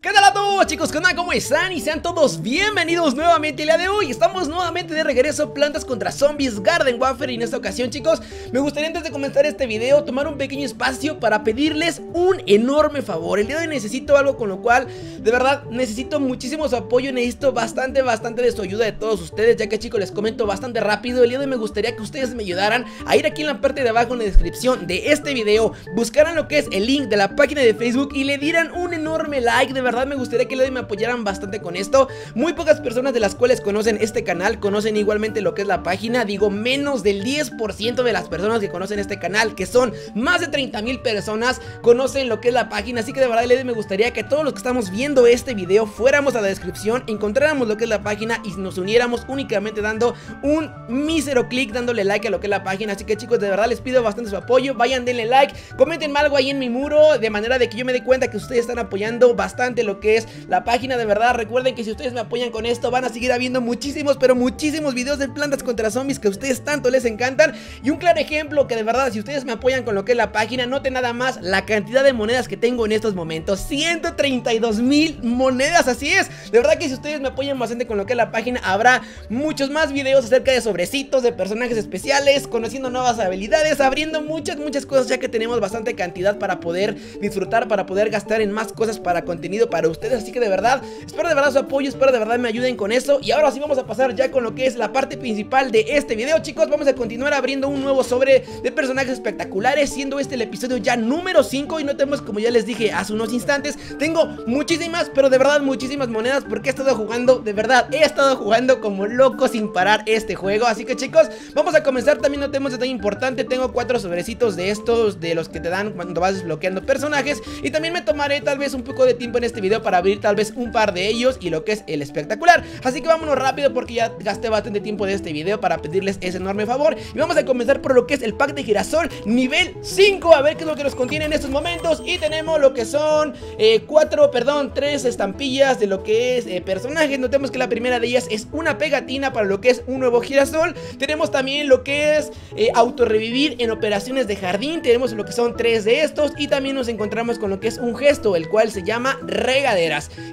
¿Qué tal a todos chicos? ¿Cómo están? Y sean todos bienvenidos nuevamente el día de hoy. Estamos nuevamente de regreso Plantas contra Zombies Garden Warfare. Y en esta ocasión chicos Me gustaría antes de comenzar este video Tomar un pequeño espacio para pedirles un enorme favor. El día de hoy necesito algo con lo cual De verdad necesito muchísimo su apoyo. Necesito bastante bastante de su ayuda de todos ustedes Ya que chicos les comento bastante rápido. El día de hoy me gustaría que ustedes me ayudaran A ir aquí en la parte de abajo en la descripción de este video Buscaran lo que es el link de la página de Facebook Y le dieran un enorme like. De verdad me gustaría que hoy me apoyaran bastante con esto. Muy pocas personas de las cuales conocen este canal Conocen igualmente lo que es la página. Digo, menos del 10% de las personas que conocen este canal Que son más de 30 mil personas Conocen lo que es la página. Así que de verdad Lady me gustaría que todos los que estamos viendo este video Fuéramos a la descripción, encontráramos lo que es la página Y nos uniéramos únicamente dando un mísero clic Dándole like a lo que es la página. Así que chicos, de verdad les pido bastante su apoyo. Vayan, denle like, comenten algo ahí en mi muro De manera de que yo me dé cuenta que ustedes están apoyando bastante lo que es la página de verdad. Recuerden que si ustedes me apoyan con esto van a seguir habiendo muchísimos, pero muchísimos videos de plantas contra zombies que a ustedes tanto les encantan. Y un claro ejemplo que de verdad si ustedes me apoyan con lo que es la página Noten nada más la cantidad de monedas que tengo en estos momentos. 132 mil monedas, así es. De verdad que si ustedes me apoyan bastante con lo que es la página Habrá muchos más videos acerca de sobrecitos, de personajes especiales Conociendo nuevas habilidades, abriendo muchas, muchas cosas Ya que tenemos bastante cantidad para poder disfrutar, para poder gastar en más cosas para contenido para ustedes que de verdad, espero de verdad su apoyo, espero de verdad me ayuden con eso. Y ahora sí vamos a pasar ya con lo que es la parte principal de este video chicos. Vamos a continuar abriendo un nuevo sobre de personajes espectaculares Siendo este el episodio ya número 5 Y no tenemos, como ya les dije hace unos instantes Tengo muchísimas, pero de verdad muchísimas monedas Porque he estado jugando, de verdad, he estado jugando como loco sin parar este juego. Así que chicos, vamos a comenzar. También no tenemos detalle importante, tengo cuatro sobrecitos de estos De los que te dan cuando vas desbloqueando personajes. Y también me tomaré tal vez un poco de tiempo en este video para abrir tal vez un par de ellos y lo que es el espectacular. Así que vámonos rápido porque ya gasté bastante tiempo de este video para pedirles ese enorme favor. Y vamos a comenzar por lo que es el pack de girasol nivel 5 A ver qué es lo que nos contiene en estos momentos. Y tenemos lo que son eh, cuatro, perdón, tres estampillas de lo que es eh, personajes. Notemos que la primera de ellas es una pegatina para lo que es un nuevo girasol. Tenemos también lo que es eh, autorrevivir en operaciones de jardín. Tenemos lo que son tres de estos. Y también nos encontramos con lo que es un gesto, el cual se llama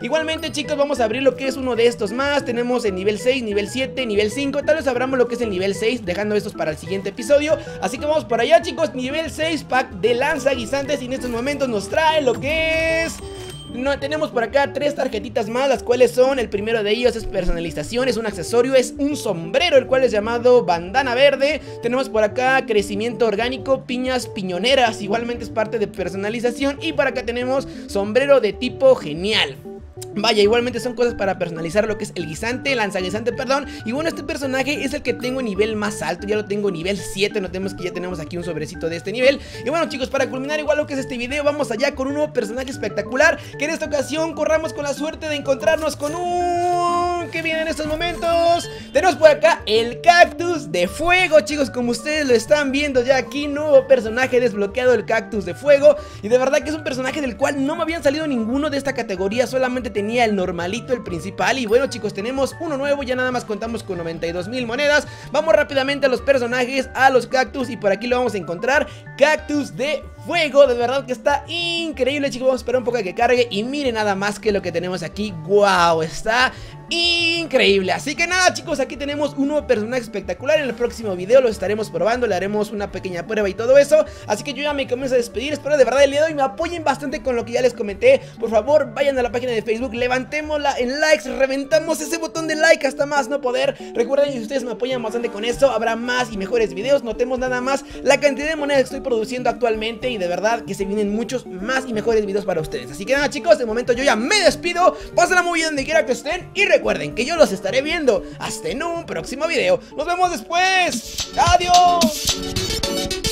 Igualmente chicos vamos a abrir lo que es uno de estos más. Tenemos el nivel 6, nivel 7, nivel 5 Tal vez abramos lo que es el nivel 6 Dejando estos para el siguiente episodio. Así que vamos por allá chicos. Nivel 6 pack de lanza guisantes. Y en estos momentos nos trae lo que es... No, tenemos por acá tres tarjetitas más, las cuales son, el primero de ellos es personalización, es un accesorio, es un sombrero, el cual es llamado bandana verde. Tenemos por acá crecimiento orgánico, piñas piñoneras, igualmente es parte de personalización. Y por acá tenemos sombrero de tipo genial. Vaya, igualmente son cosas para personalizar lo que es el guisante, lanzaguisante, perdón. Y bueno, este personaje es el que tengo nivel más alto, ya lo tengo nivel 7 Notemos que ya tenemos aquí un sobrecito de este nivel. Y bueno chicos, para culminar igual lo que es este video Vamos allá con un nuevo personaje espectacular Que en esta ocasión corramos con la suerte de encontrarnos con un... que viene en estos momentos? Tenemos por acá el cactus de fuego, chicos Como ustedes lo están viendo ya aquí Nuevo personaje desbloqueado, el cactus de fuego. Y de verdad que es un personaje del cual no me habían salido ninguno de esta categoría Solamente tenía el normalito, el principal. Y bueno chicos, tenemos uno nuevo, ya nada más contamos con 92 mil monedas. Vamos rápidamente a los personajes, a los cactus Y por aquí lo vamos a encontrar Cactus de fuego, de verdad que está increíble chicos. Vamos a esperar un poco a que cargue. Y miren nada más que lo que tenemos aquí. Wow, está increíble. Así que nada chicos, aquí tenemos un nuevo personaje espectacular. En el próximo video lo estaremos probando Le haremos una pequeña prueba y todo eso. Así que yo ya me comienzo a despedir. Espero de verdad el día de hoy me apoyen bastante con lo que ya les comenté. Por favor, vayan a la página de Facebook Levantémosla en likes, reventamos ese botón de like hasta más no poder. Recuerden si ustedes me apoyan bastante con eso. Habrá más y mejores videos. Notemos nada más la cantidad de monedas que estoy produciendo actualmente De verdad que se vienen muchos más y mejores videos para ustedes Así que nada chicos, de momento yo ya me despido Pásenla muy bien donde quiera que estén Y recuerden que yo los estaré viendo hasta en un próximo video. Nos vemos después. Adiós.